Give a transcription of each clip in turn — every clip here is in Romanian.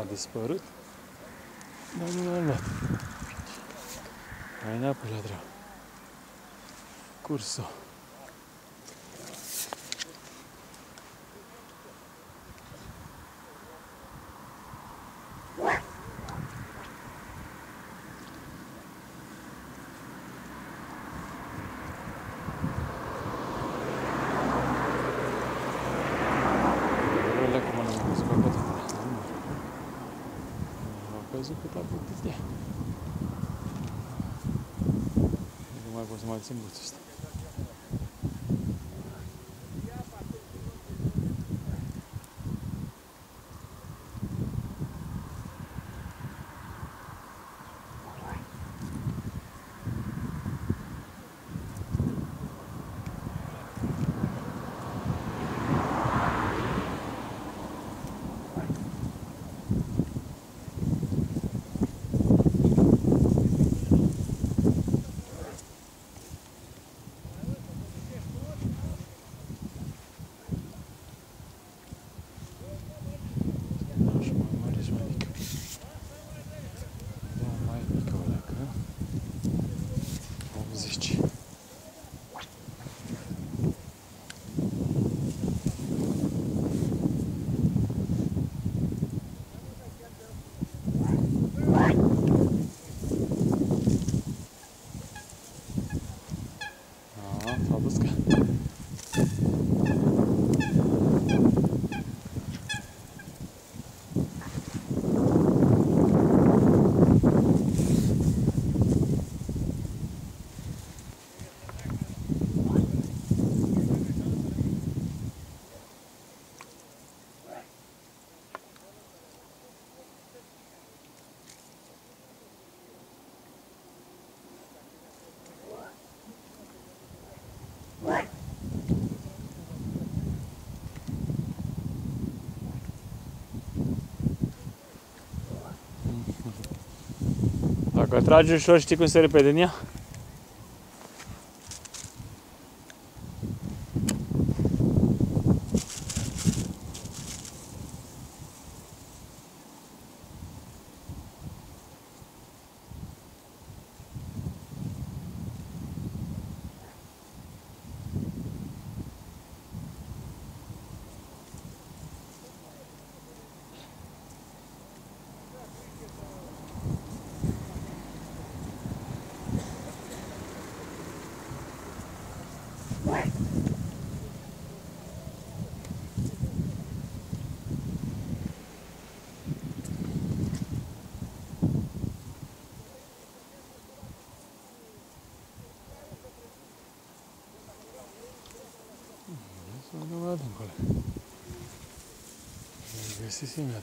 a dispărut. Dar nu l-am luat. Mai înapoi la dreapta. Curso. 我真不知。Dacă tragi ușor, știi cum se repede în ea? Să nu mai adâncule. Găsisem eu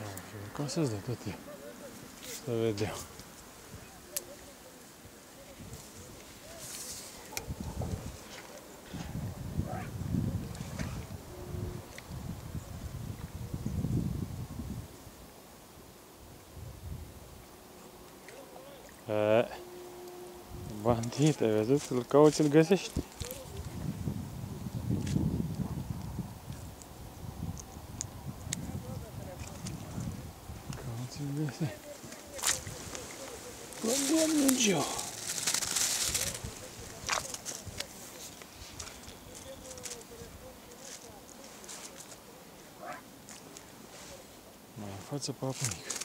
atunci. Ca să-ți dă tot e. Să vedem. E, bandit, ai văzut? Îl cauți, îl găsești. Cauți, îl găsești. Bă, Doamne, Geo! Mai în față pe apă mică.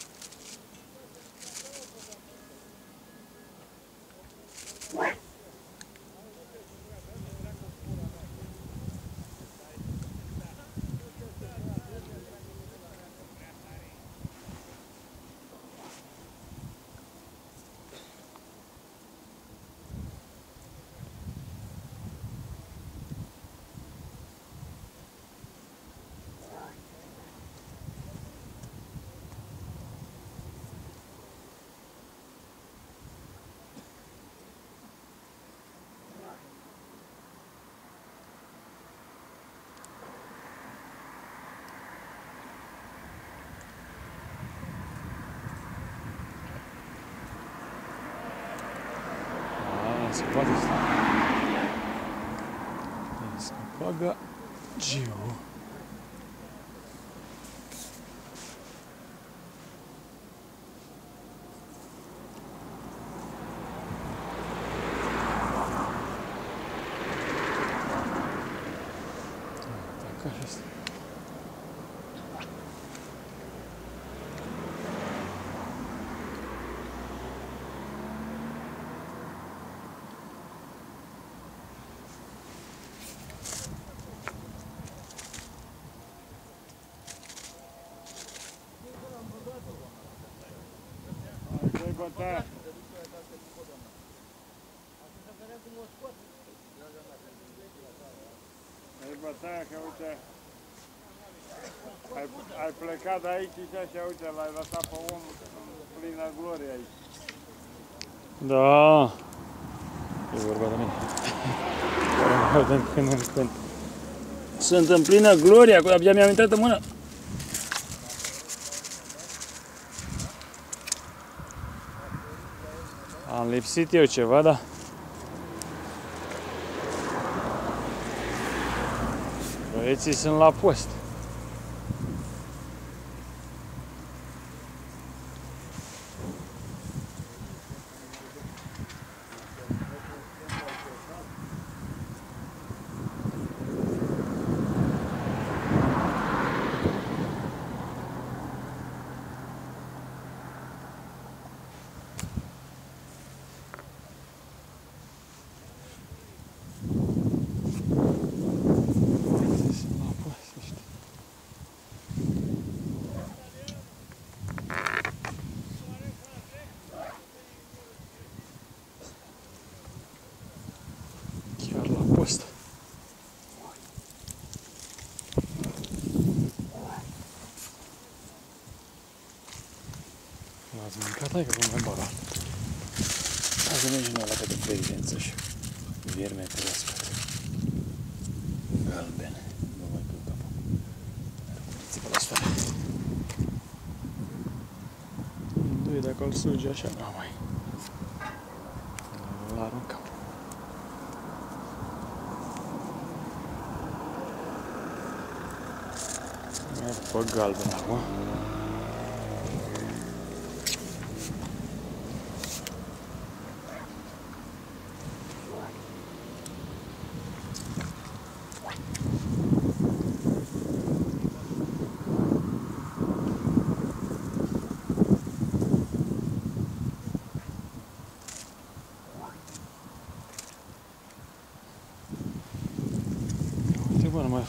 Você pode estar. Isso, apaga. Ce bătaia? Ei bătaia că uite ai, ai plecat de aici și așa uite l-ai lăsat pe om în plină glorie aici. Da. E vorba de mine. Care mă din când în când. Sunt în plină glorie, acum abia mi-am intrat în mână. Am lipsit eu ceva, da? Băieții sunt la post. Băieții sunt la post ăștia. Chiar la post. L-ați mâncat? Hai că vă mai bag altă. Hai să mergem la pe de evidență și vierme proaspăt. Galben. Nu mai cu capul. Ți-pe la sfera. Doi dacă îl sugi așa, nu mai. Îl aruncăm. Merg pe galben acum.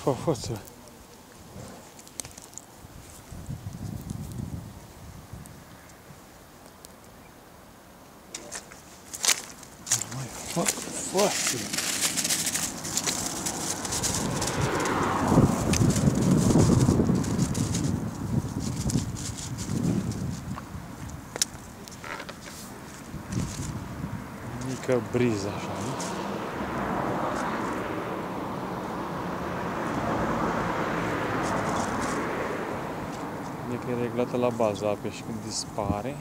fofoca. What the fuck? Бриза. E că e reglată la bază apei și când dispare.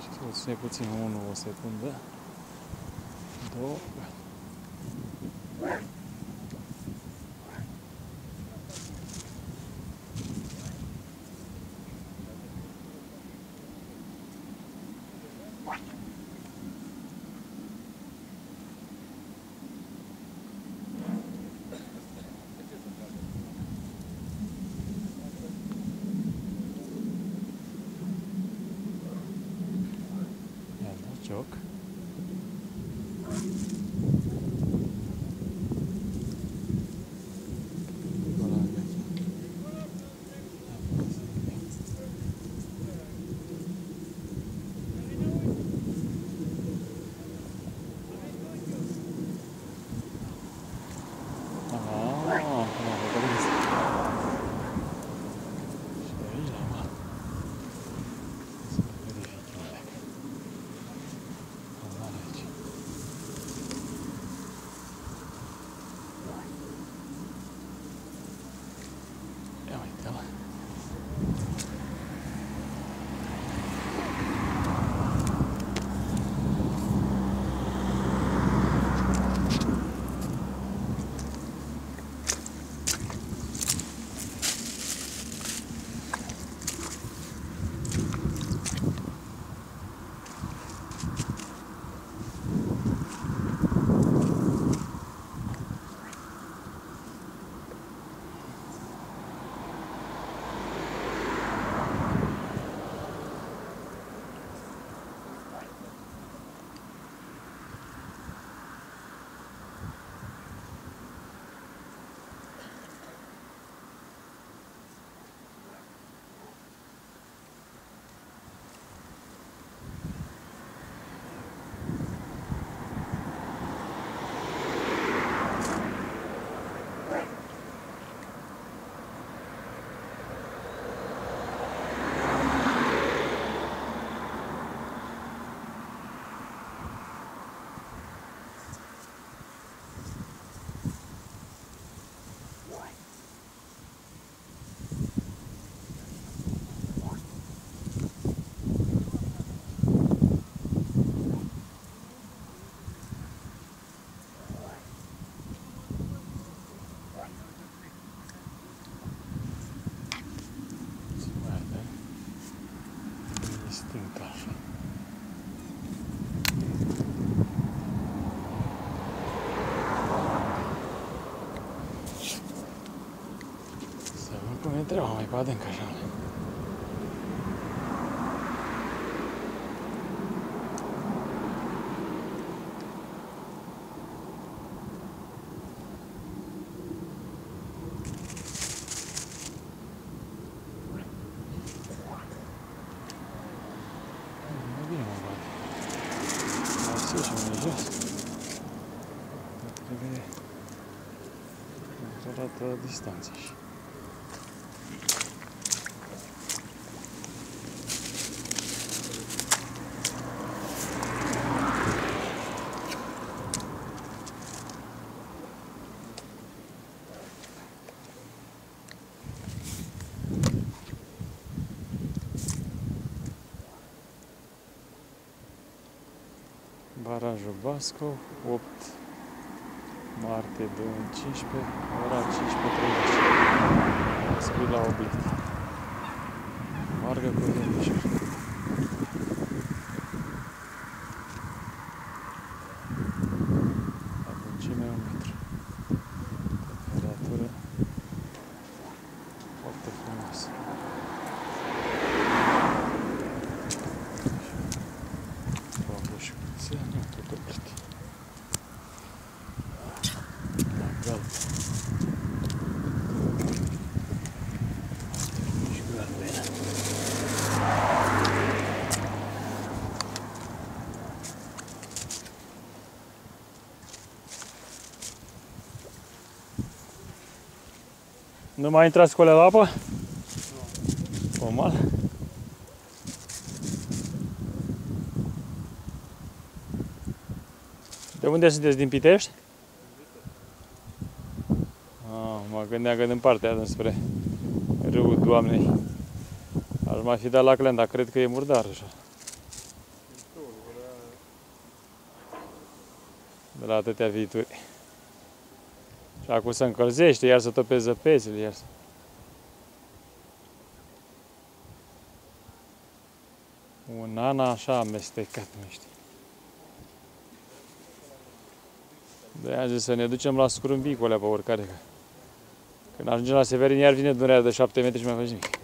Și să o ține puțin 1 o secundă. 2 Trebamo i padenkaša. Barajul Bascov, 8 martie 2015, ora 15.30. Scriu la obiect. Margă cu liniște. Adâncime 1 metru. Temperatură foarte frumoasă. Poate și puțin, nu tot oprit. La galben. Și galbenă. Nu mai intrați cu alea la apă? Nu. Normal. De unde sunteți? Din Pitești? Ah, mă gândeam că din partea aia spre râul Doamnei. Aș mai fi dat la clen, dar cred că e murdar așa. De la atâtea viituri. Și acum se încălzește, iar să topeze zăpezile, iar să... Un an așa amestecat, nu știu. De aia zis să ne ducem la scurumbii cu alea pe oricare. că Când ajungem la Severin, iar vine durerea de 7 metri și mai faci nimic.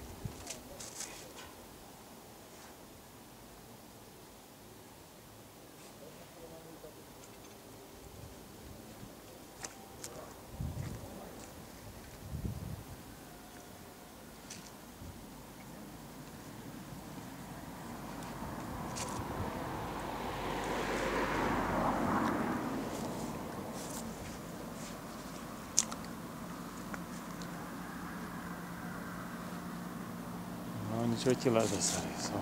Svetila Desari. So,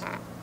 yeah,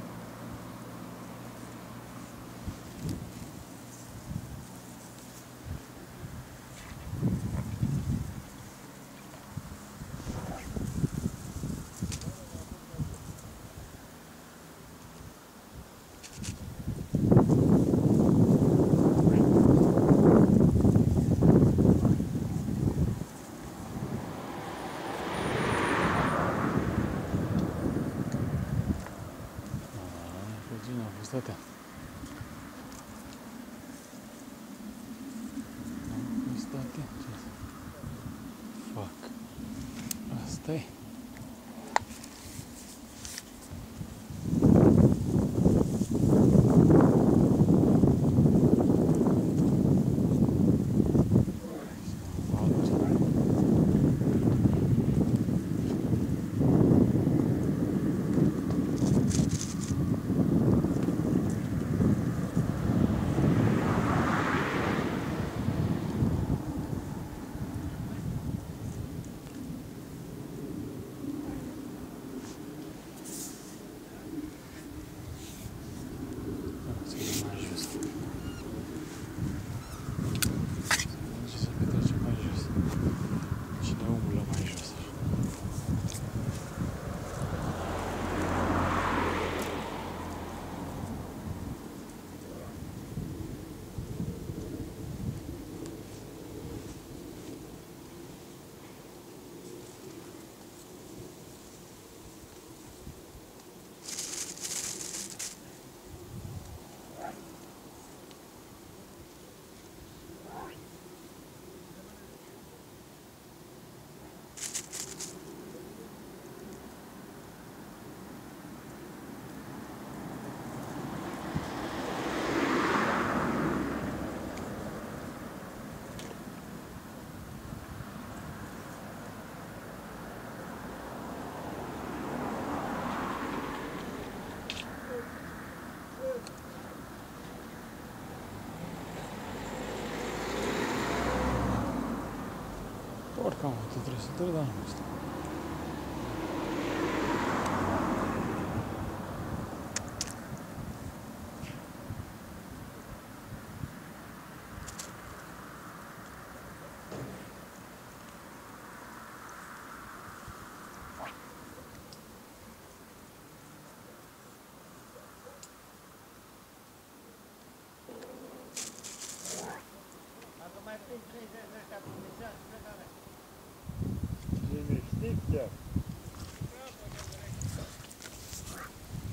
間をお訪れしていただきました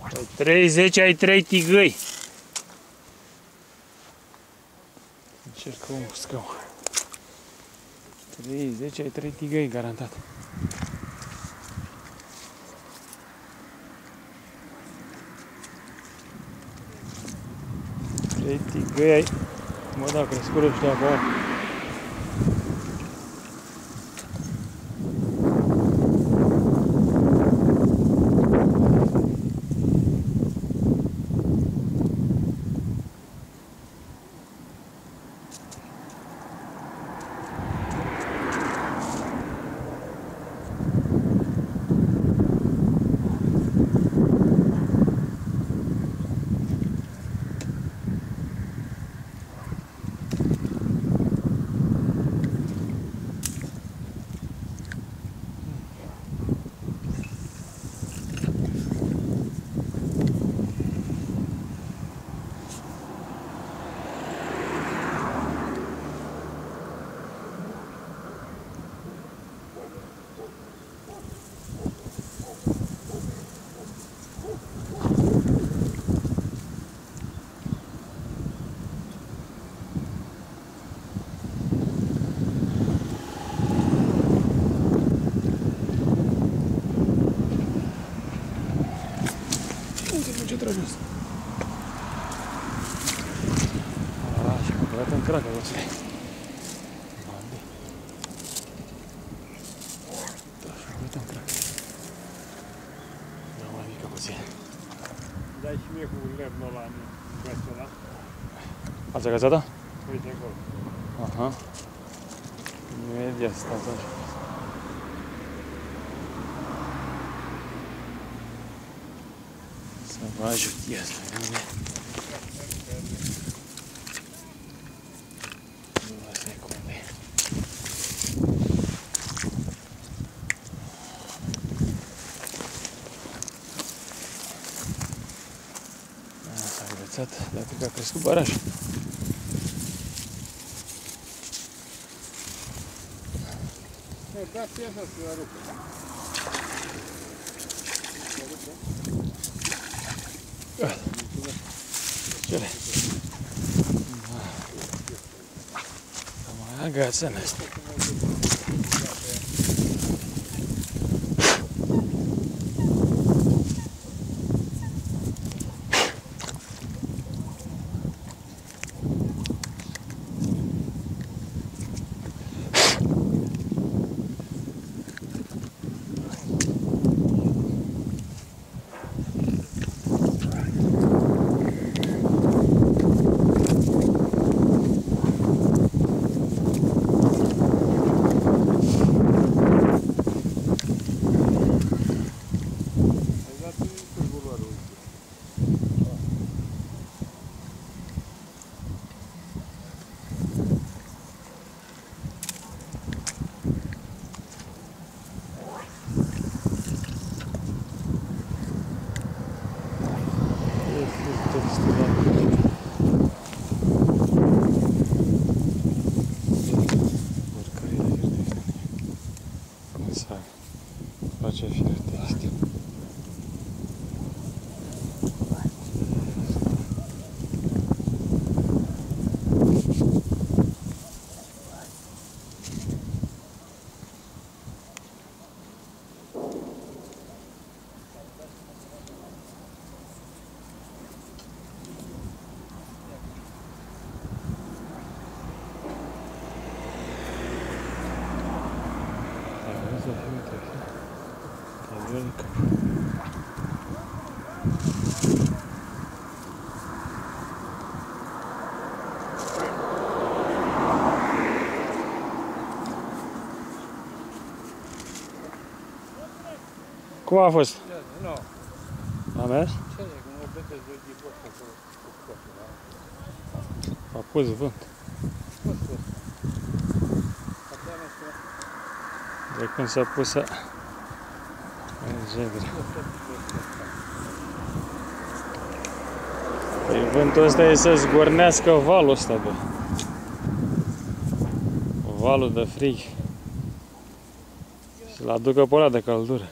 Ai 30, ai 3 tigăi. Încercăm un scău. 30 ai 3 tigăi, garantat. Trei tigăi ai... Mă, da, crescut ăștia acolo. А заказата? Видняков. Ага. Медиа стаза. Собачек, ясно. Sad, dakle kako je skup baraš. Куда пеша свою руку? Tamam, gelsin. Cum a fost? Nu. No. A mers? Ce e? Cum o bete de ochi boș acolo. A pus vânt. De când s-a pus a... Jedra. Păi vântul ăsta e să zgornească valul ăsta, bă. Valul de frig. Și l aducă pe de căldură.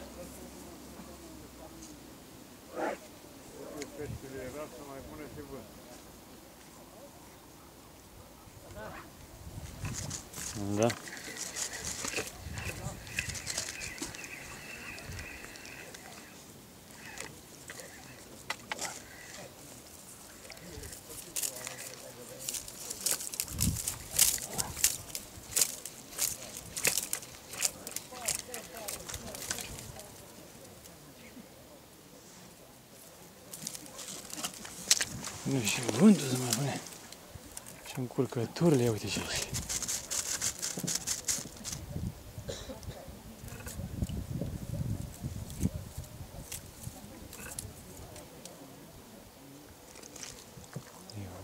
그 돌을 내고 드셔야지.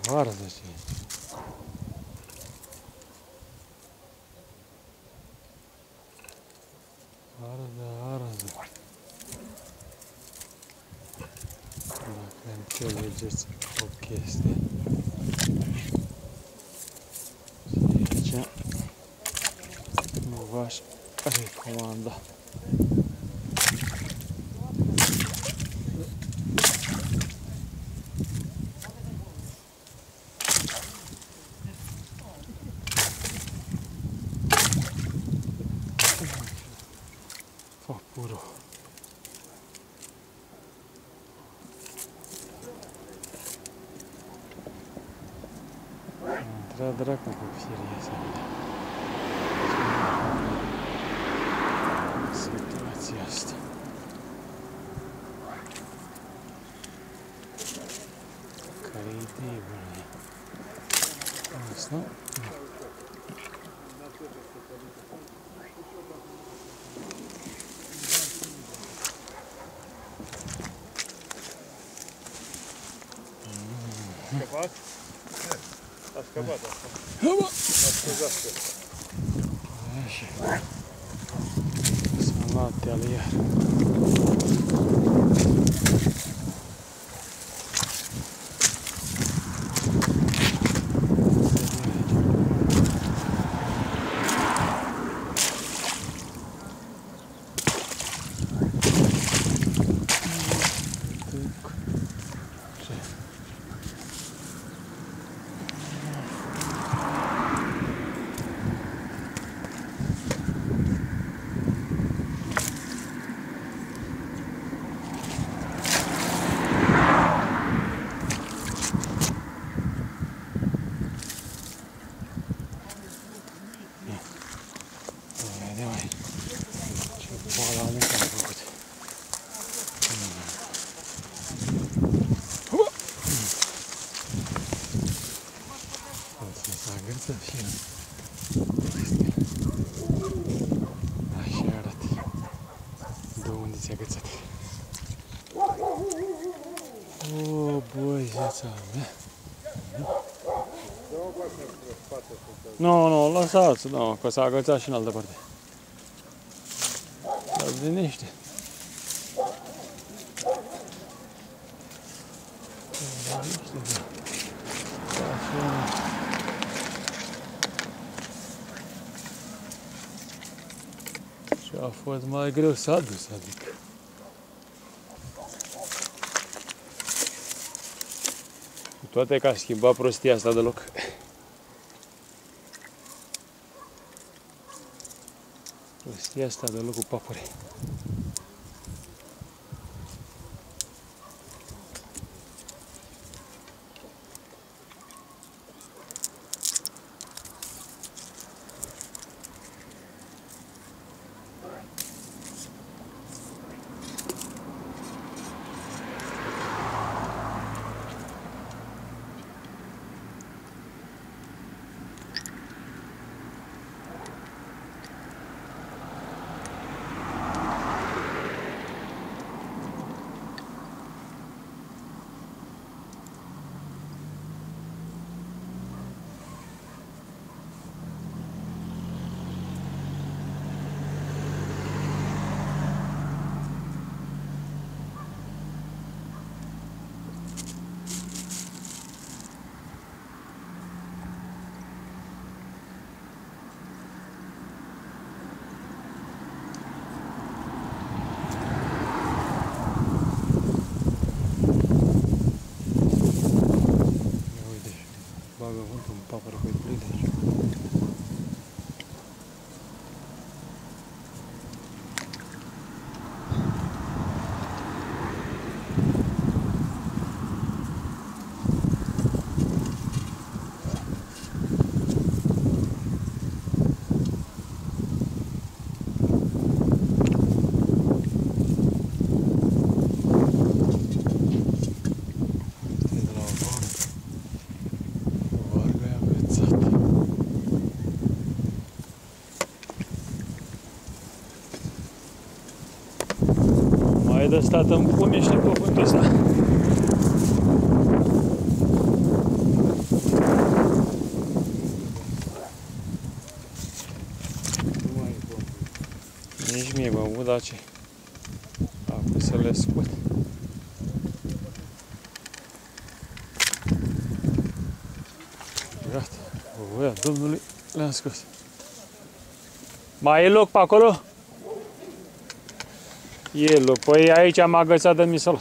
이거 알아서 지 알아서 알아서 그냥 그냥 이제 오케이 наша команда. Папуру. Треба драк на купсірі, я сьогодні. Hum. É kapat. Az kapat. Ama. Az kapat. Bismillah. Bismillah. Nu, nu, lăsați, nu, că s-a agățat și în altă parte. Stați liniște. Stați liniște, da. Așa. Și a fost mai greu să adus, adică. Cu toate că a schimbat prostia asta deloc. Prostia asta deloc cu papure. De stat în pumiște pământul ăsta. Nu mai e bun. Nici mie, mă, udace. Acum să le scot. Gata. Voia Domnului le-am scos. Mai e loc pe acolo? E loc. Păi aici am agățat de misolot.